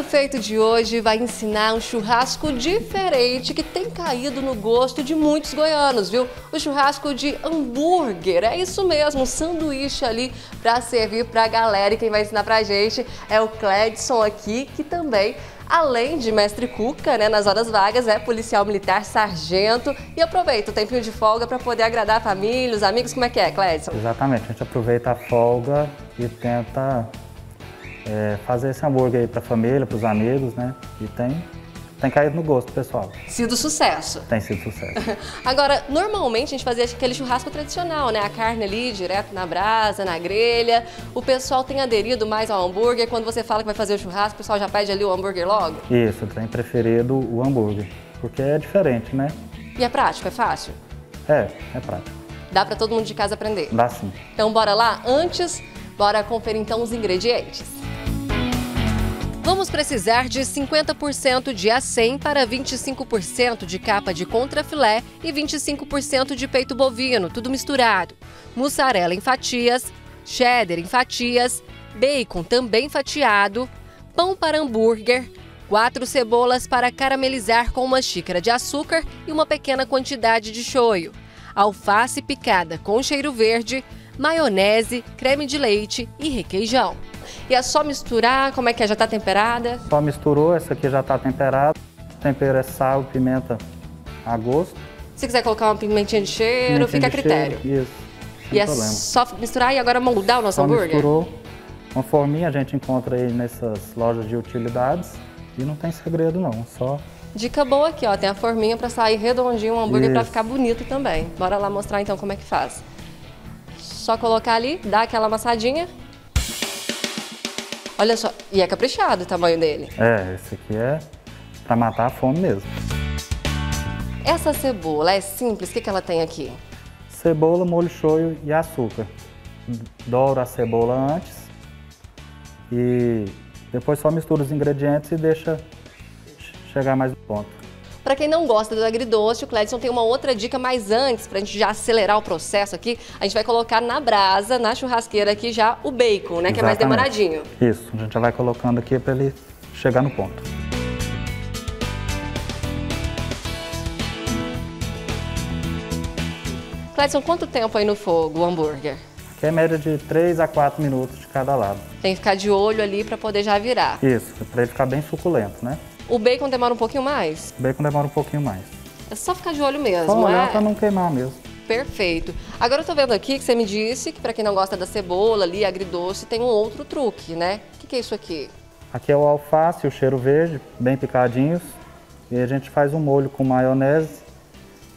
prato feito de hoje vai ensinar um churrasco diferente que tem caído no gosto de muitos goianos, viu? O churrasco de hambúrguer, é isso mesmo, um sanduíche ali para servir para a galera. E quem vai ensinar pra gente é o Cledson aqui, que também além de mestre Cuca, né, nas horas vagas, é policial militar, sargento e aproveita o tempinho de folga para poder agradar a família, os amigos. Como é que é, Cledson? Exatamente, a gente aproveita a folga e tenta é, fazer esse hambúrguer aí para a família, para os amigos, né? E tem, tem caído no gosto, pessoal. Sido sucesso. Tem sido sucesso. Agora, normalmente a gente fazia aquele churrasco tradicional, né? A carne ali, direto na brasa, na grelha. O pessoal tem aderido mais ao hambúrguer. Quando você fala que vai fazer o churrasco, o pessoal já pede ali o hambúrguer logo? Isso, tem preferido o hambúrguer, porque é diferente, né? E é prático, é fácil? É, é prático. Dá para todo mundo de casa aprender? Dá sim. Então bora lá? Antes, bora conferir então os ingredientes. Vamos precisar de 50% de A100 para 25% de capa de contrafilé e 25% de peito bovino, tudo misturado. Mussarela em fatias, cheddar em fatias, bacon também fatiado, pão para hambúrguer, quatro cebolas para caramelizar com uma xícara de açúcar e uma pequena quantidade de shoyu, alface picada com cheiro verde, maionese, creme de leite e requeijão. E é só misturar, como é que é? Já está temperada? Só misturou, essa aqui já está temperada. Tempero é sal, pimenta a gosto. Se quiser colocar uma pimentinha de cheiro, pimentinha fica a critério. Cheiro, isso, e é problema. só misturar e agora moldar o nosso só hambúrguer? misturou. Uma forminha a gente encontra aí nessas lojas de utilidades. E não tem segredo não, só... Dica boa aqui, ó, tem a forminha para sair redondinho o hambúrguer para ficar bonito também. Bora lá mostrar então como é que faz. Só colocar ali, dar aquela amassadinha Olha só, e é caprichado o tamanho dele. É, esse aqui é para matar a fome mesmo. Essa cebola é simples, o que, que ela tem aqui? Cebola, molho shoyu e açúcar. Douro a cebola antes e depois só mistura os ingredientes e deixa chegar mais no ponto. Para quem não gosta do agridoce, o Cledson tem uma outra dica, mas antes, para a gente já acelerar o processo aqui, a gente vai colocar na brasa, na churrasqueira aqui já o bacon, né? Exatamente. Que é mais demoradinho. Isso, a gente já vai colocando aqui para ele chegar no ponto. Cledson, quanto tempo aí no fogo o hambúrguer? Que é média de 3 a 4 minutos de cada lado. Tem que ficar de olho ali para poder já virar. Isso, para ele ficar bem suculento, né? O bacon demora um pouquinho mais? O bacon demora um pouquinho mais. É só ficar de olho mesmo, só olhar é? para não queimar mesmo. Perfeito. Agora eu tô vendo aqui que você me disse que para quem não gosta da cebola ali, agridoce, tem um outro truque, né? O que, que é isso aqui? Aqui é o alface, o cheiro verde, bem picadinhos. E a gente faz um molho com maionese,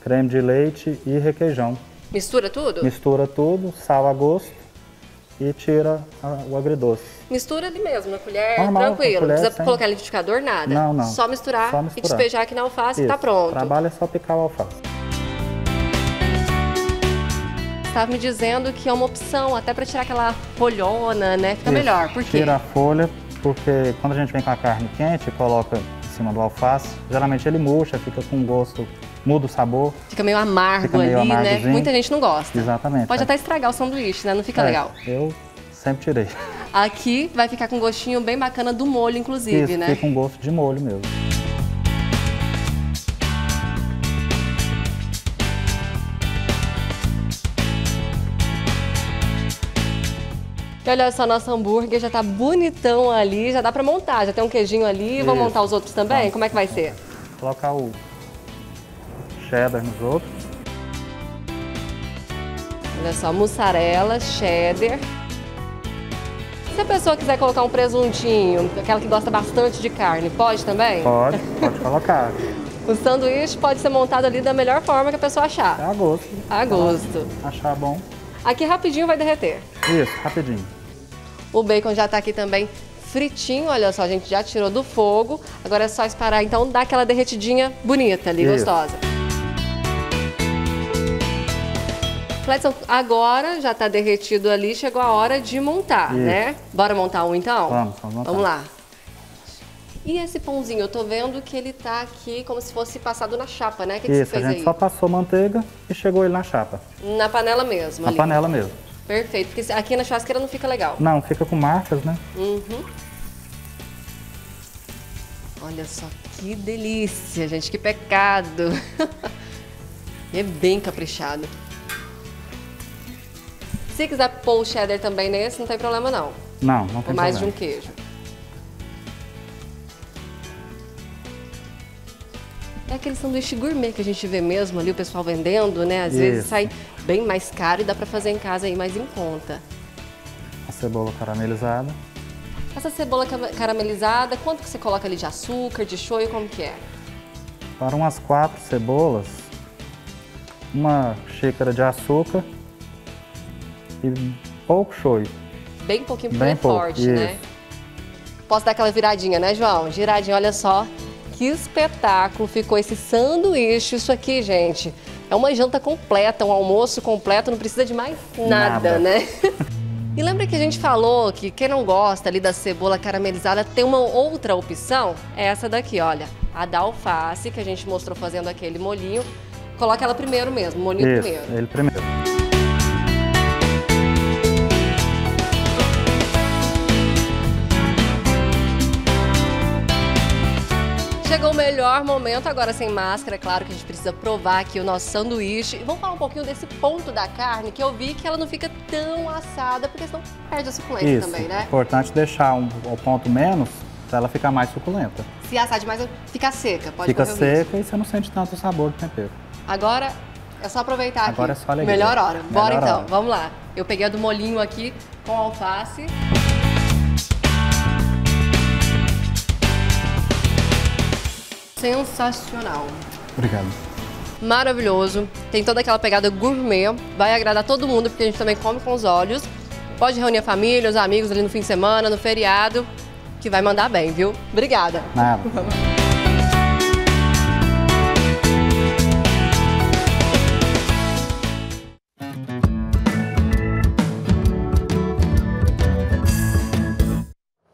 creme de leite e requeijão. Mistura tudo? Mistura tudo, sal a gosto e tira a, o agridoce. Mistura ali mesmo, na colher, Normal, tranquilo. Colher, não precisa sem... colocar liquidificador, nada. Não, não. Só misturar, só misturar. e despejar aqui na alface Isso. e tá pronto. O trabalho é só picar o alface. Estava me dizendo que é uma opção até para tirar aquela folhona, né? Fica Isso. melhor. Por quê? Tira a folha, porque quando a gente vem com a carne quente coloca cima do alface, geralmente ele murcha, fica com gosto muda o sabor. Fica meio amargo fica meio ali, né? Muita gente não gosta. Exatamente. Pode é. até estragar o sanduíche, né? Não fica é, legal. Eu sempre tirei. Aqui vai ficar com um gostinho bem bacana do molho, inclusive, Isso, né? fica com gosto de molho mesmo. E olha só, nosso hambúrguer já tá bonitão ali, já dá pra montar, já tem um queijinho ali, Isso. vamos montar os outros também? Como é que vai ser? Colocar o cheddar nos outros. Olha só, mussarela, cheddar. Se a pessoa quiser colocar um presuntinho, aquela que gosta bastante de carne, pode também? Pode, pode colocar. o sanduíche pode ser montado ali da melhor forma que a pessoa achar. É a gosto. A gosto. Achar bom. Aqui rapidinho vai derreter. Isso, rapidinho. O bacon já está aqui também fritinho, olha só, a gente já tirou do fogo. Agora é só esperar então dar aquela derretidinha bonita ali, Isso. gostosa. Cledson, agora já está derretido ali, chegou a hora de montar, Isso. né? Bora montar um então? Vamos, vamos montar. Vamos lá. E esse pãozinho, eu tô vendo que ele tá aqui como se fosse passado na chapa, né? Que, que Isso, você fez a gente aí? só passou manteiga e chegou ele na chapa. Na panela mesmo? Na ali. panela mesmo. Perfeito, porque aqui na churrasqueira não fica legal. Não, fica com marcas, né? Uhum. Olha só que delícia, gente, que pecado. é bem caprichado. Se quiser pôr o cheddar também nesse, não tem problema não. Não, não tem Ou mais problema. de um queijo. É aquele sanduíche gourmet que a gente vê mesmo ali, o pessoal vendendo, né? Às vezes Isso. sai bem mais caro e dá pra fazer em casa aí mais em conta. A cebola caramelizada. Essa cebola ca- caramelizada, quanto que você coloca ali de açúcar, de shoyu, como que é? Para umas quatro cebolas, uma xícara de açúcar e pouco shoyu. Bem pouquinho, porque Bem é pouco, forte, né? isso. Posso dar aquela viradinha, né, João? Giradinha, olha só. Que espetáculo ficou esse sanduíche. Isso aqui, gente, é uma janta completa, um almoço completo, não precisa de mais nada, Nada. né? E lembra que a gente falou que quem não gosta ali da cebola caramelizada tem uma outra opção? É essa daqui, olha. A da alface, que a gente mostrou fazendo aquele molhinho. Coloca ela primeiro mesmo, molhinho Isso, primeiro. ele primeiro. Melhor momento, agora sem máscara, claro que a gente precisa provar aqui o nosso sanduíche. E vamos falar um pouquinho desse ponto da carne, que eu vi que ela não fica tão assada, porque senão perde a suculência Isso. também, né? Importante deixar um, o ponto menos para ela ficar mais suculenta. Se assar demais, fica seca, pode Fica seca e você não sente tanto o sabor do tempero. Agora é só aproveitar Agora aqui. é só alegria. Melhor hora. Bora Melhor então, hora. vamos lá. Eu peguei a do molinho aqui com alface. Sensacional. Obrigado. Maravilhoso. Tem toda aquela pegada gourmet. Vai agradar todo mundo, porque a gente também come com os olhos. Pode reunir a família, os amigos ali no fim de semana, no feriado, que vai mandar bem, viu? Obrigada. Nada.